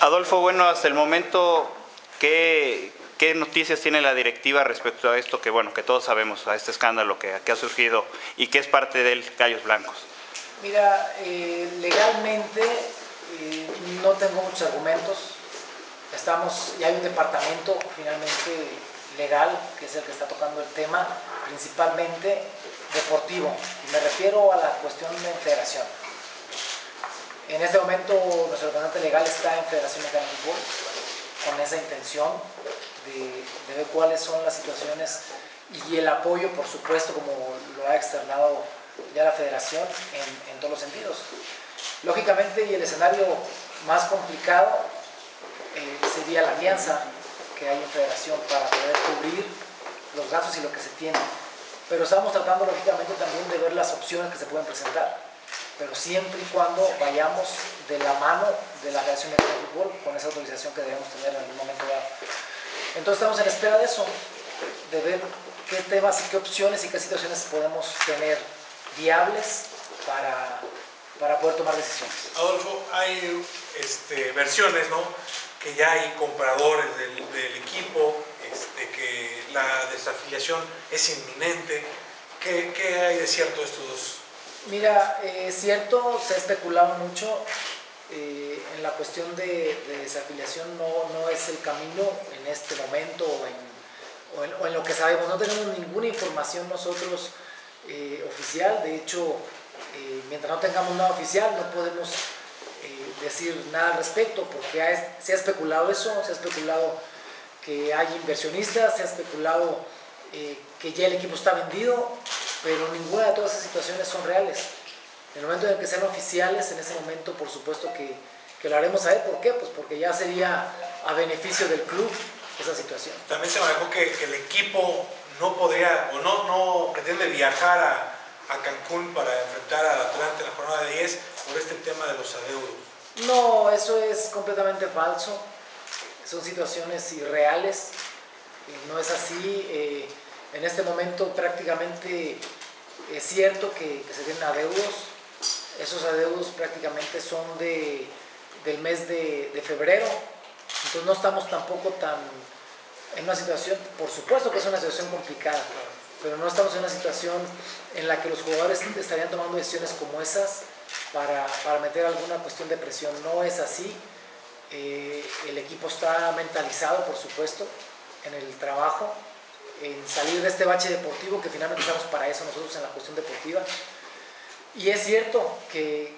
Adolfo, bueno, hasta el momento, ¿qué, ¿qué, noticias tiene la directiva respecto a esto que, bueno, que todos sabemos, a este escándalo que, ha surgido y que es parte del Gallos Blancos? Mira, eh, legalmente eh, no tengo muchos argumentos. Estamos, y hay un departamento finalmente legal, que es el que está tocando el tema, principalmente deportivo. Me refiero a la cuestión de federación. En este momento nuestro representante legal está en Federación Mexicana de Fútbol con esa intención de, ver cuáles son las situaciones y el apoyo, por supuesto, como lo ha externado ya la federación en, todos los sentidos. Lógicamente, y el escenario más complicado eh, sería la alianza que hay en federación para poder cubrir los gastos y lo que se tiene. Pero estamos tratando, lógicamente, también de ver las opciones que se pueden presentar pero siempre y cuando vayamos de la mano de la Federación de Fútbol con esa autorización que debemos tener en algún momento dado. Entonces estamos en espera de eso, de ver qué temas y qué opciones y qué situaciones podemos tener viables para, para poder tomar decisiones. Adolfo, hay este, versiones, ¿no? Que ya hay compradores del, equipo, este, que la desafiliación es inminente. ¿Qué, ¿Qué, hay de cierto estos dos Mira, eh, es cierto, se ha especulado mucho eh, en la cuestión de, desafiliación, no, no, es el camino en este momento o en, o en, lo que sabemos. No tenemos ninguna información nosotros eh, oficial, de hecho, mientras no tengamos nada oficial no podemos decir nada al respecto porque se ha especulado eso, se ha especulado que hay inversionistas, se ha especulado que ya el equipo está vendido, pero ninguna de todas esas situaciones son reales. En el momento en que sean oficiales, en ese momento, por supuesto que, que lo haremos él. ¿Por qué? Pues porque ya sería a beneficio del club esa situación. También se manejó que, que el equipo no podría, o no, no pretende viajar a, a Cancún para enfrentar al Atlante en la jornada de 10 por este tema de los adeudos. No, eso es completamente falso. Son situaciones irreales. No es así. Eh, en este momento prácticamente es cierto que, se tienen adeudos. Esos adeudos prácticamente son de, del mes de, febrero. Entonces no estamos tampoco tan en una situación, por supuesto que es una situación complicada, pero no estamos en una situación en la que los jugadores estarían tomando decisiones como esas para, para meter alguna cuestión de presión. No es así. Eh, el equipo está mentalizado, por supuesto, en el trabajo en salir de este bache deportivo, que finalmente estamos para eso nosotros en la cuestión deportiva. Y es cierto que,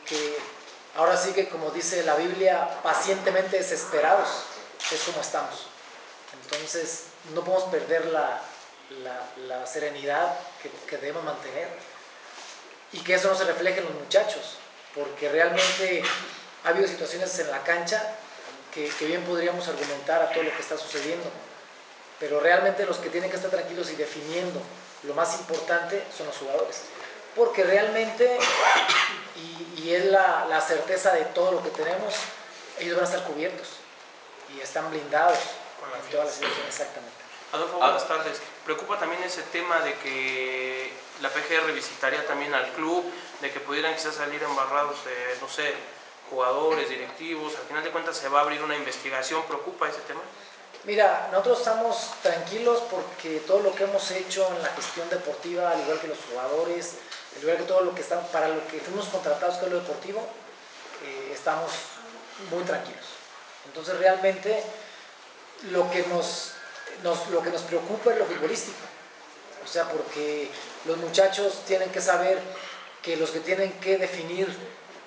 ahora sí que como dice la Biblia, pacientemente desesperados es como estamos. Entonces no podemos perder la, la, serenidad que, debemos mantener y que eso no se refleje en los muchachos, porque realmente ha habido situaciones en la cancha que bien podríamos argumentar a todo lo que está sucediendo pero realmente los que tienen que estar tranquilos y definiendo lo más importante son los jugadores. Porque realmente, y, es la, la, certeza de todo lo que tenemos, ellos van a estar cubiertos y están blindados en todas las situaciones, exactamente. Adolfo, buenas tardes. Preocupa también ese tema de que la PGR visitaría también al club, de que pudieran quizás salir embarrados de, no sé, jugadores, directivos. Al final de cuentas se va a abrir una investigación. ¿Preocupa ese tema? Mira, nosotros estamos tranquilos porque todo lo que hemos hecho en la gestión deportiva, al igual que los jugadores, al igual que todo lo que están, para lo que fuimos contratados es lo deportivo, eh, estamos muy tranquilos. Entonces realmente lo que nos, lo que nos preocupa es lo futbolístico. O sea, porque los muchachos tienen que saber que los que tienen que definir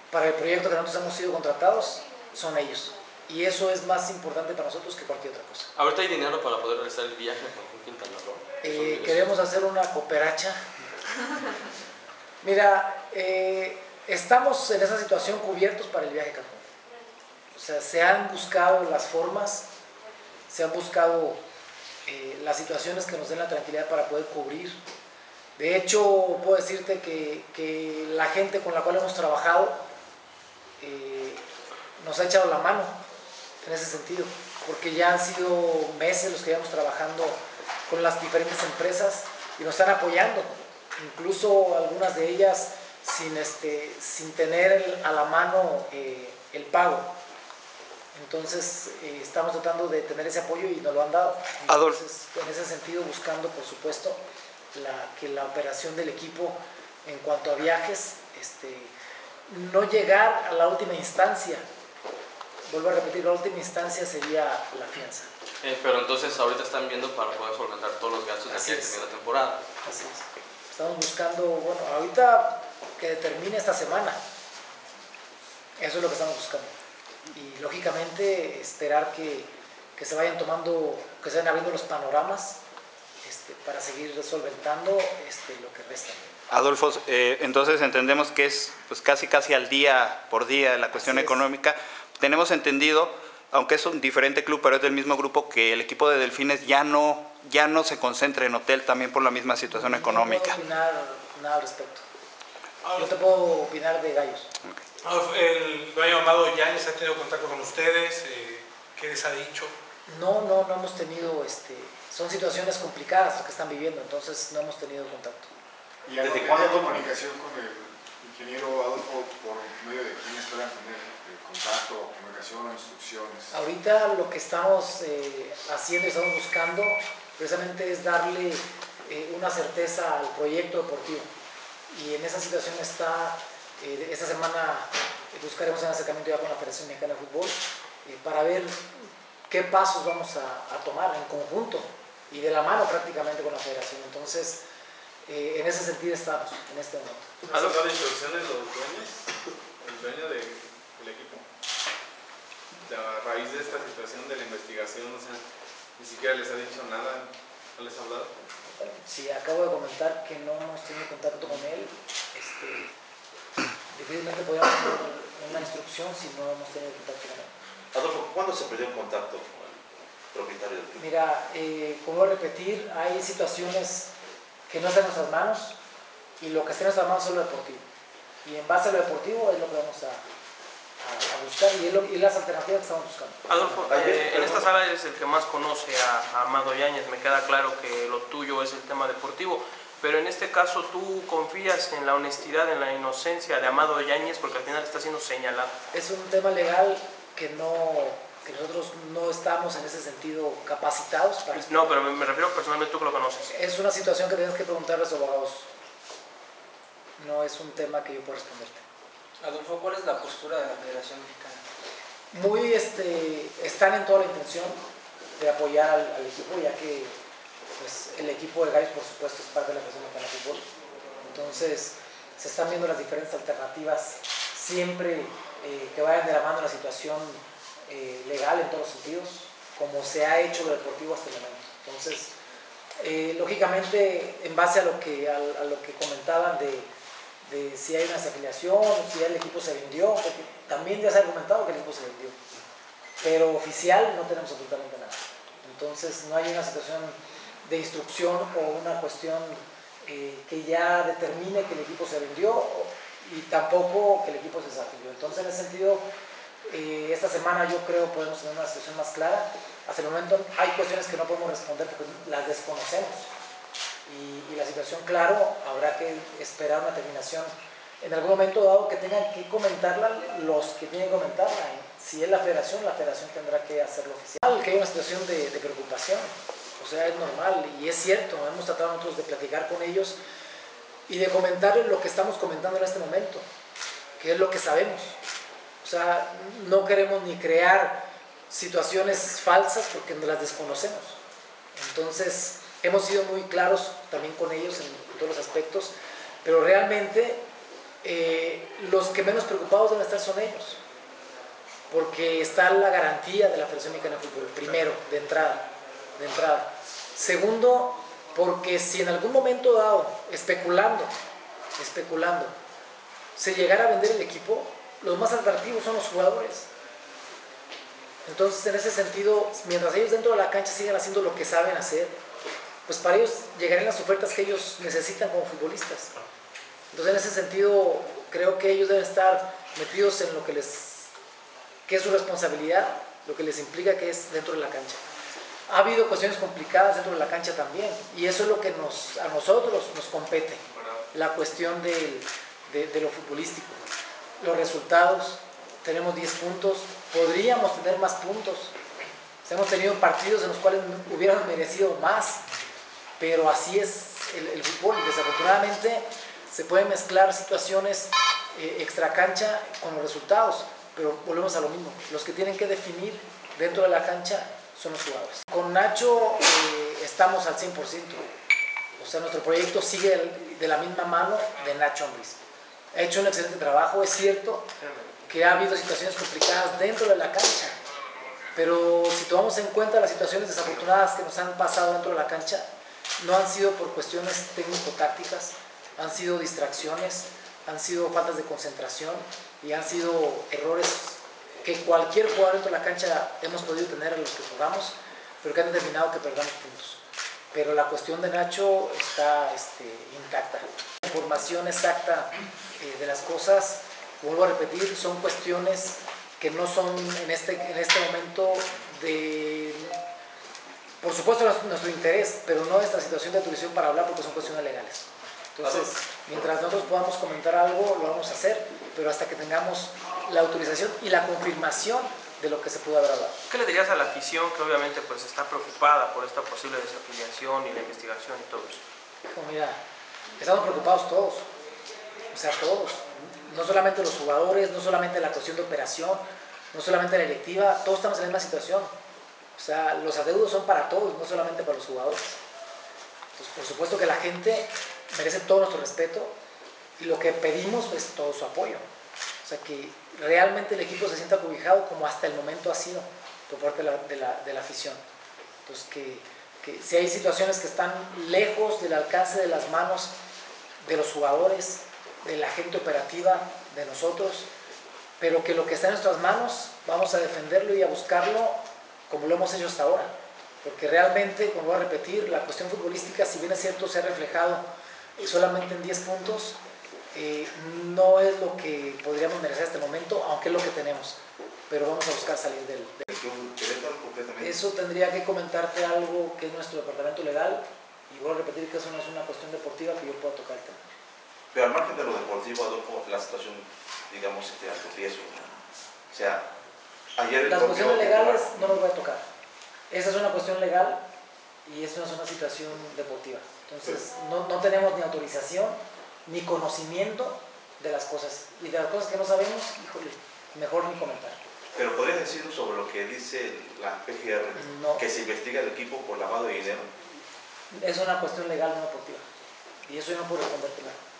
para el proyecto que nosotros hemos sido contratados son ellos. Y eso es más importante para nosotros que cualquier otra cosa. ¿Ahorita hay dinero para poder realizar el viaje a Quintana Roo? Eh, queremos hacer una cooperacha. Mira, eh, estamos en esa situación cubiertos para el viaje a Cancún. O sea, se han buscado las formas, se han buscado eh, las situaciones que nos den la tranquilidad para poder cubrir. De hecho, puedo decirte que, que la gente con la cual hemos trabajado nos ha echado la mano en ese sentido, porque ya han sido meses los que llevamos trabajando con las diferentes empresas y nos están apoyando, incluso algunas de ellas sin, este, sin tener a la mano eh, el pago. Entonces eh, estamos tratando de tener ese apoyo y nos lo han dado. Entonces, en ese sentido, buscando, por supuesto, la, que la operación del equipo en cuanto a viajes, este, no llegar a la última instancia. Vuelvo a repetir, la última instancia sería la fianza. Eh, pero entonces ahorita están viendo para poder solventar todos los gastos de aquí a la temporada. Así es. Estamos buscando, bueno, ahorita que determine esta semana. Eso es lo que estamos buscando. Y lógicamente esperar que, que se vayan tomando, que se vayan abriendo los panoramas este, para seguir solventando este, lo que resta. Adolfo, eh, entonces entendemos que es pues casi casi al día por día la cuestión económica. Tenemos entendido, aunque es un diferente club, pero es del mismo grupo, que el equipo de Delfines ya no, ya no se concentra en hotel también por la misma situación económica. No puedo opinar nada al respecto. Yo te puedo opinar de Gallos. El dueño Amado Yáñez ha tenido contacto con ustedes. Eh, ¿Qué les ha dicho? No, no, no hemos tenido, este, son situaciones complicadas las que están viviendo, entonces no hemos tenido contacto. ¿Y desde cuándo comunicación con el ingeniero Adolfo por medio de quién esperan tener eh, contacto, comunicación, instrucciones? Ahorita lo que estamos eh, haciendo y estamos buscando precisamente es darle eh, una certeza al proyecto deportivo. Y en esa situación está, esta semana buscaremos un acercamiento ya con la Federación Mexicana de Fútbol para ver qué pasos vamos a, a tomar en conjunto y de la mano prácticamente con la federación. Entonces, eh, en ese sentido estamos en este momento. ¿Has dado instrucciones los dueños, el dueño de, del equipo? A raíz de esta situación de la investigación, o sea, ni siquiera les ha dicho nada, ¿no les ha hablado? Sí, acabo de comentar que no hemos tenido contacto con él. Este, difícilmente podríamos dar una instrucción si no hemos tenido contacto con él. Adolfo, ¿cuándo se perdió el contacto con el propietario del club? Mira, eh, como repetir, hay situaciones que no está en nuestras manos y lo que está en nuestras manos es lo deportivo. Y en base a lo deportivo es lo que vamos a, buscar y, las alternativas que estamos buscando. Adolfo, eh, en esta sala eres el que más conoce a, Amado Yáñez, me queda claro que lo tuyo es el tema deportivo, pero en este caso tú confías en la honestidad, en la inocencia de Amado Yáñez porque al final está siendo señalado. Es un tema legal que no que nosotros no estamos en ese sentido capacitados para... No, pero me, refiero personalmente tú que lo conoces. Es una situación que tienes que preguntar a los abogados. No es un tema que yo pueda responderte. Adolfo, ¿cuál es la postura de la Federación Mexicana? Muy, este, están en toda la intención de apoyar al, equipo, ya que pues, el equipo de Gallos, por supuesto, es parte de la Federación Mexicana de Fútbol. Entonces, se están viendo las diferentes alternativas siempre eh, que vayan de la mano la situación eh, legal en todos los sentidos, como se ha hecho lo deportivo hasta el momento. Entonces, eh, lógicamente, en base a lo que, a, lo que comentaban de, de, si hay una desafiliación, si el equipo se vendió, porque también ya se ha argumentado que el equipo se vendió, pero oficial no tenemos absolutamente nada. Entonces, no hay una situación de instrucción o una cuestión eh, que ya determine que el equipo se vendió y tampoco que el equipo se desafilió. Entonces, en ese sentido, eh, esta semana yo creo podemos tener una situación más clara. Hasta el momento hay cuestiones que no podemos responder porque las desconocemos. Y, la situación, claro, habrá que esperar una terminación en algún momento dado que tengan que comentarla los que tienen que comentarla. Si es la federación, la federación tendrá que hacerlo oficial. Que hay una situación de, de preocupación. O sea, es normal y es cierto. Hemos tratado nosotros de platicar con ellos y de comentarles lo que estamos comentando en este momento, que es lo que sabemos. Sea, no queremos ni crear situaciones falsas porque no las desconocemos. Entonces, hemos sido muy claros también con ellos en, todos los aspectos, pero realmente eh, los que menos preocupados deben estar son ellos, porque está la garantía de la Federación Mexicana de Fútbol, primero, de entrada, de entrada. Segundo, porque si en algún momento dado, especulando, especulando, se llegara a vender el equipo, los más atractivos son los jugadores. Entonces, en ese sentido, mientras ellos dentro de la cancha sigan haciendo lo que saben hacer, pues para ellos llegarán las ofertas que ellos necesitan como futbolistas. Entonces, en ese sentido, creo que ellos deben estar metidos en lo que les que es su responsabilidad, lo que les implica que es dentro de la cancha. Ha habido cuestiones complicadas dentro de la cancha también, y eso es lo que nos, a nosotros nos compete, la cuestión de, de lo futbolístico los resultados, tenemos 10 puntos, podríamos tener más puntos. Hemos tenido partidos en los cuales hubieran merecido más, pero así es el, el fútbol. Desafortunadamente se pueden mezclar situaciones eh, extra cancha con los resultados, pero volvemos a lo mismo. Los que tienen que definir dentro de la cancha son los jugadores. Con Nacho eh, estamos al 100%. O sea, nuestro proyecto sigue de la misma mano de Nacho Ambriz. Ha hecho un excelente trabajo, es cierto que ha habido situaciones complicadas dentro de la cancha, pero si tomamos en cuenta las situaciones desafortunadas que nos han pasado dentro de la cancha, no han sido por cuestiones técnico-tácticas, han sido distracciones, han sido faltas de concentración y han sido errores que cualquier jugador dentro de la cancha hemos podido tener a los que jugamos, pero que han determinado que perdamos puntos. Pero la cuestión de Nacho está este, intacta. La información exacta eh, de las cosas, vuelvo a repetir, son cuestiones que no son en este, en este momento de, por supuesto, nuestro- nuestro interés, pero no esta situación de autorización para hablar porque son cuestiones legales. Entonces, mientras nosotros podamos comentar algo, lo vamos a hacer, pero hasta que tengamos la autorización y la confirmación de lo que se pudo haber hablado. ¿Qué le dirías a la afición que obviamente pues está preocupada por esta posible desafiliación y la investigación y todo eso? Mira, estamos preocupados todos, o sea, todos, no solamente los jugadores, no solamente la cuestión de operación, no solamente la directiva, todos estamos en la misma situación. O sea, los adeudos son para todos, no solamente para los jugadores. Pues por supuesto que la gente merece todo nuestro respeto y lo que pedimos es todo su apoyo. O sea, que realmente el equipo se sienta cobijado como hasta el momento ha sido por parte de la, afición. Entonces, que si hay situaciones que están lejos del alcance de las manos de los jugadores, de la gente operativa, de nosotros, pero que lo que está en nuestras manos vamos a defenderlo y a buscarlo como lo hemos hecho hasta ahora. Porque realmente, como voy a repetir, la cuestión futbolística, si bien es cierto, se ha reflejado solamente en 10 puntos, eh, no es lo que podríamos merecer hasta el momento, aunque es lo que tenemos. Pero vamos a buscar salir del, del eso tendría que comentarte algo que es nuestro departamento legal y vuelvo a repetir que eso no es una cuestión deportiva que yo pueda tocar el tema. Pero al margen de lo deportivo, Adolfo, la situación, digamos, este, alto riesgo. O sea, ayer el Las cuestiones legales no las voy a tocar. Esa es una cuestión legal y eso no es una situación deportiva. Entonces, no, no tenemos ni autorización ni conocimiento de las cosas. Y de las cosas que no sabemos, híjole, mejor ni comentar. Pero podrías decirnos sobre lo que dice la PGR, No. que se investiga el equipo por lavado de dinero. Es una cuestión legal, no deportiva. Y eso yo no puedo responderte nada.